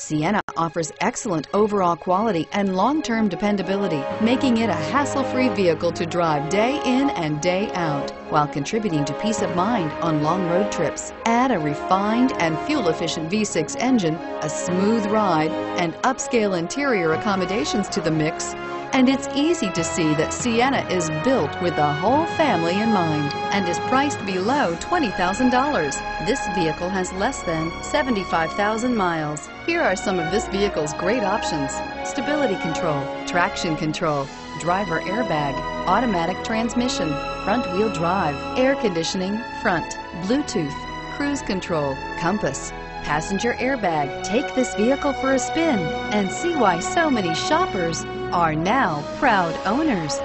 Sienna offers excellent overall quality and long-term dependability, making it a hassle-free vehicle to drive day in and day out, while contributing to peace of mind on long road trips. Add a refined and fuel-efficient V6 engine, a smooth ride, and upscale interior accommodations to the mix, and it's easy to see that Sienna is built with the whole family in mind and is priced below $20,000. This vehicle has less than 75,000 miles. Here are some of this vehicle's great options. Stability control, traction control, driver airbag, automatic transmission, front wheel drive, air conditioning, front, Bluetooth, cruise control, compass, passenger airbag. Take this vehicle for a spin and see why so many shoppers are now proud owners.